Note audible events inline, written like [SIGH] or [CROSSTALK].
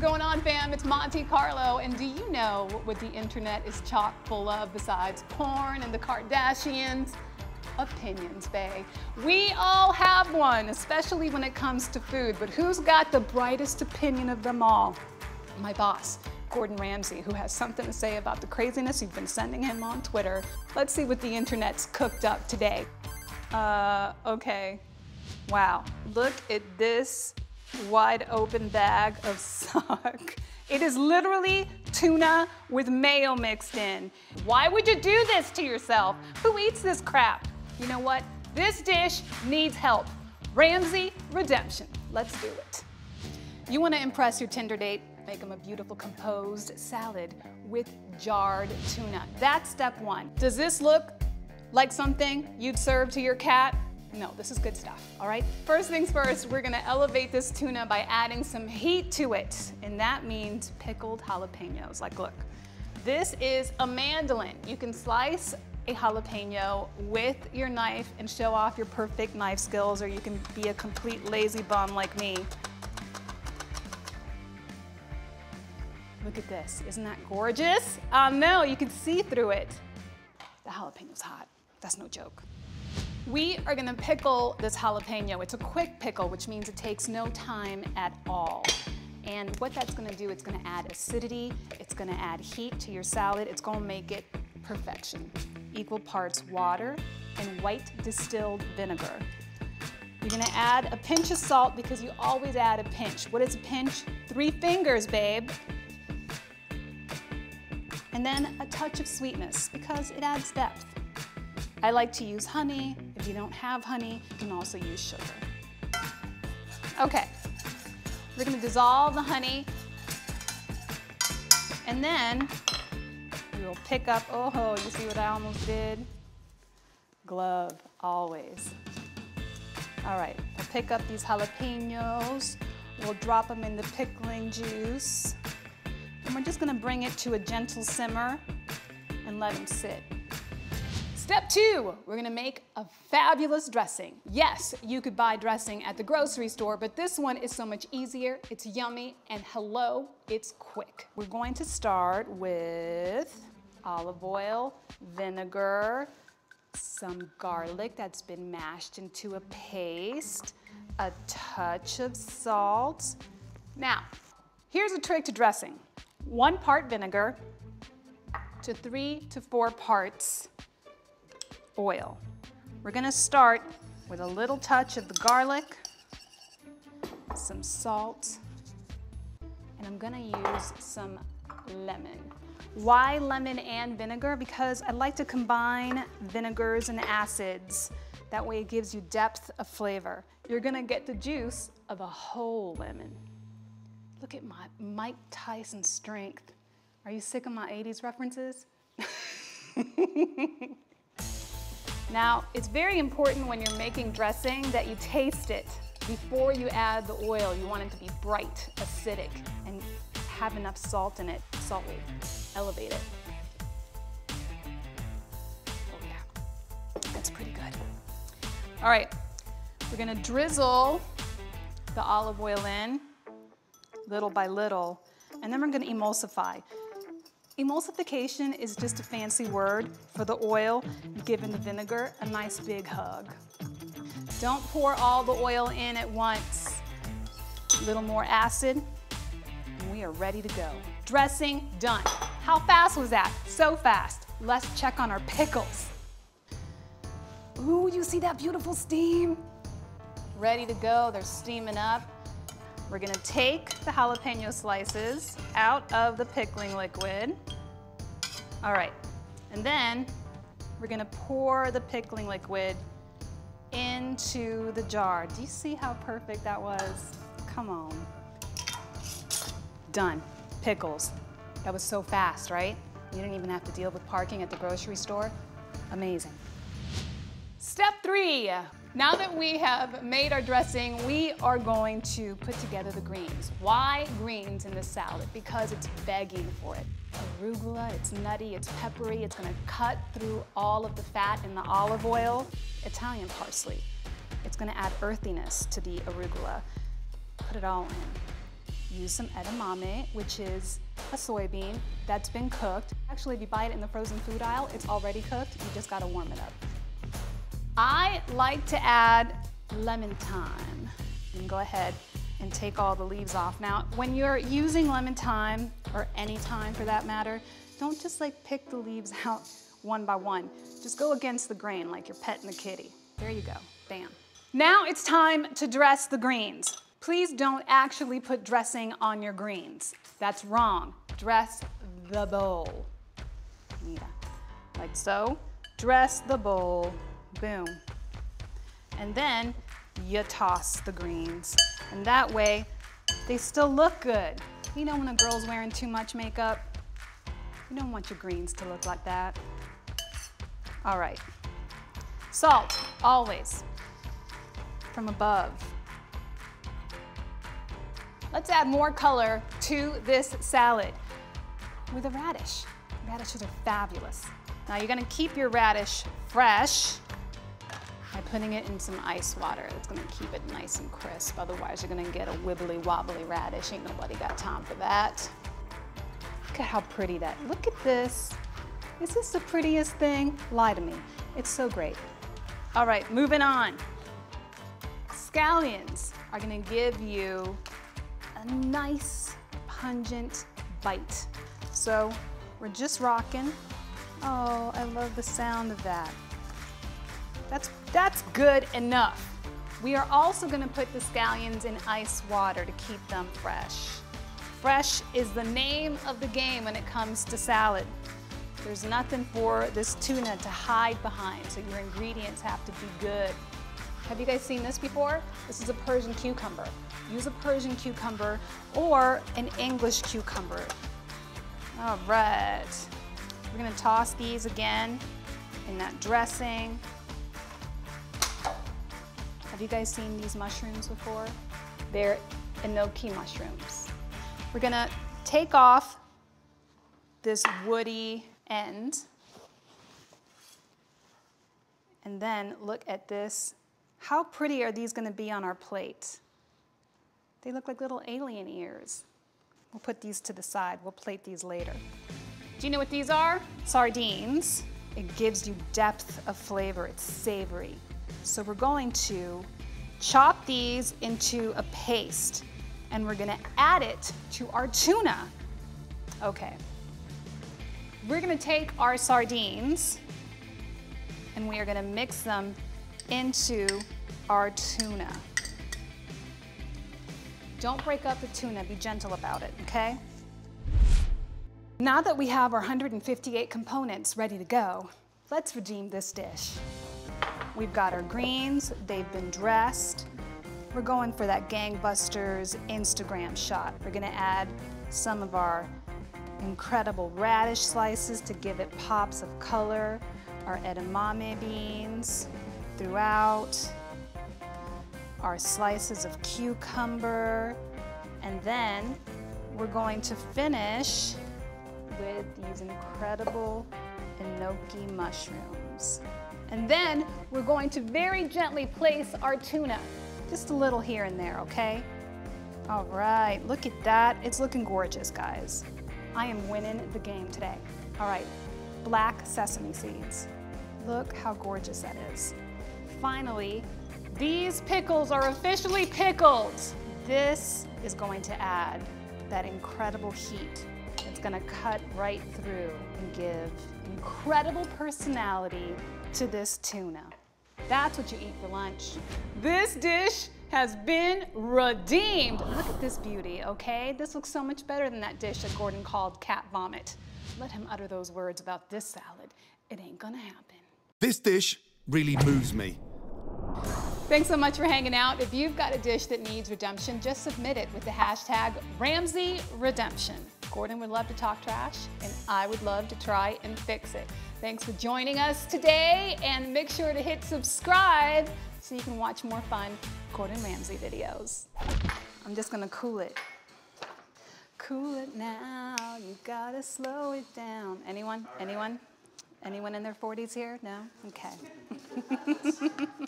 going on, fam? It's Monti Carlo, and do you know what the internet is chock full of besides porn and the Kardashians? Opinions, bae. We all have one, especially when it comes to food, but who's got the brightest opinion of them all? My boss, Gordon Ramsay, who has something to say about the craziness you've been sending him on Twitter. Let's see what the internet's cooked up today. Uh, okay. Wow, look at this wide open bag of suck. It is literally tuna with mayo mixed in. Why would you do this to yourself? Who eats this crap? You know what? This dish needs help. Ramsay Redemption. Let's do it. You want to impress your Tinder date? Make them a beautiful composed salad with jarred tuna. That's step one. Does this look like something you'd serve to your cat? No, this is good stuff, all right? First things first, we're gonna elevate this tuna by adding some heat to it, and that means pickled jalapenos. Like, look, this is a mandolin. You can slice a jalapeno with your knife and show off your perfect knife skills, or you can be a complete lazy bum like me. Look at this, isn't that gorgeous? Um, no, you can see through it. The jalapeno's hot, that's no joke. We are gonna pickle this jalapeno. It's a quick pickle, which means it takes no time at all. And what that's gonna do, it's gonna add acidity, it's gonna add heat to your salad, it's gonna make it perfection. Equal parts water and white distilled vinegar. You're gonna add a pinch of salt because you always add a pinch. What is a pinch? Three fingers, babe. And then a touch of sweetness because it adds depth. I like to use honey. If you don't have honey, you can also use sugar. Okay, we're gonna dissolve the honey and then we will pick up, oh, you see what I almost did? Glove, always. All right, we'll pick up these jalapenos. We'll drop them in the pickling juice. And we're just gonna bring it to a gentle simmer and let them sit. Step two, we're gonna make a fabulous dressing. Yes, you could buy dressing at the grocery store, but this one is so much easier, it's yummy, and hello, it's quick. We're going to start with olive oil, vinegar, some garlic that's been mashed into a paste, a touch of salt. Now, here's a trick to dressing. One part vinegar to three to four parts oil. We're gonna start with a little touch of the garlic, some salt, and I'm gonna use some lemon. Why lemon and vinegar? Because I like to combine vinegars and acids. That way it gives you depth of flavor. You're gonna get the juice of a whole lemon. Look at my Mike Tyson strength. Are you sick of my 80s references? [LAUGHS] Now, it's very important when you're making dressing that you taste it before you add the oil. You want it to be bright, acidic, and have enough salt in it. Salt will elevate it. Oh yeah, that's pretty good. All right, we're gonna drizzle the olive oil in little by little, and then we're gonna emulsify. Emulsification is just a fancy word for the oil giving the vinegar a nice big hug. Don't pour all the oil in at once. A little more acid, and we are ready to go. Dressing done. How fast was that? So fast. Let's check on our pickles. Ooh, you see that beautiful steam? Ready to go, they're steaming up. We're gonna take the jalapeno slices out of the pickling liquid. All right, and then we're gonna pour the pickling liquid into the jar. Do you see how perfect that was? Come on. Done, pickles. That was so fast, right? You didn't even have to deal with parking at the grocery store. Amazing. Step three, now that we have made our dressing, we are going to put together the greens. Why greens in this salad? Because it's begging for it. Arugula, it's nutty, it's peppery, it's gonna cut through all of the fat in the olive oil. Italian parsley. It's gonna add earthiness to the arugula. Put it all in. use some edamame, which is a soybean that's been cooked. Actually, if you buy it in the frozen food aisle, it's already cooked. You just gotta warm it up. I like to add lemon thyme. You can go ahead and take all the leaves off. Now, when you're using lemon thyme, or any thyme for that matter, don't just like pick the leaves [LAUGHS] out one by one. Just go against the grain like you're petting the kitty. There you go, bam. Now it's time to dress the greens. Please don't actually put dressing on your greens. That's wrong. Dress the bowl. Yeah, like so. Dress the bowl, boom. And then you toss the greens. And that way, they still look good. You know when a girl's wearing too much makeup? You don't want your greens to look like that. All right. Salt, always, from above. Let's add more color to this salad with a radish. Radishes are fabulous. Now you're gonna keep your radish fresh by putting it in some ice water. That's gonna keep it nice and crisp. Otherwise, you're gonna get a wibbly wobbly radish. Ain't nobody got time for that. Look at how pretty that, look at this. Is this the prettiest thing? Lie to me. It's so great. All right, moving on. Scallions are gonna give you a nice, pungent bite. So we're just rocking. Oh, I love the sound of that. That's, that's good enough. We are also gonna put the scallions in ice water to keep them fresh. Fresh is the name of the game when it comes to salad. There's nothing for this tuna to hide behind, so your ingredients have to be good. Have you guys seen this before? This is a Persian cucumber. Use a Persian cucumber or an English cucumber. All right. We're gonna toss these again in that dressing. Have you guys seen these mushrooms before? They're enoki mushrooms. We're gonna take off this woody end and then look at this. How pretty are these gonna be on our plate? They look like little alien ears. We'll put these to the side. We'll plate these later. Do you know what these are? Sardines. It gives you depth of flavor. It's savory. So we're going to chop these into a paste and we're gonna add it to our tuna. Okay. We're gonna take our sardines and we are gonna mix them into our tuna. Don't break up the tuna, be gentle about it, okay? Now that we have our 158 components ready to go, let's redeem this dish. We've got our greens, they've been dressed. We're going for that gangbusters Instagram shot. We're gonna add some of our incredible radish slices to give it pops of color, our edamame beans throughout, our slices of cucumber, and then we're going to finish with these incredible enoki mushrooms. And then we're going to very gently place our tuna, just a little here and there, okay? All right, look at that. It's looking gorgeous, guys. I am winning the game today. All right, black sesame seeds. Look how gorgeous that is. Finally, these pickles are officially pickled. This is going to add that incredible heat. It's gonna cut right through and give incredible personality to this tuna. That's what you eat for lunch. This dish has been redeemed. Look at this beauty, okay? This looks so much better than that dish that Gordon called cat vomit. Let him utter those words about this salad. It ain't gonna happen. This dish really moves me. Thanks so much for hanging out. If you've got a dish that needs redemption, just submit it with the hashtag Ramsay Redemption. Gordon would love to talk trash, and I would love to try and fix it. Thanks for joining us today, and make sure to hit subscribe so you can watch more fun Gordon Ramsay videos. I'm just gonna cool it. Cool it now, you gotta slow it down. Anyone? Anyone? Anyone in their 40s here? No? Okay. [LAUGHS]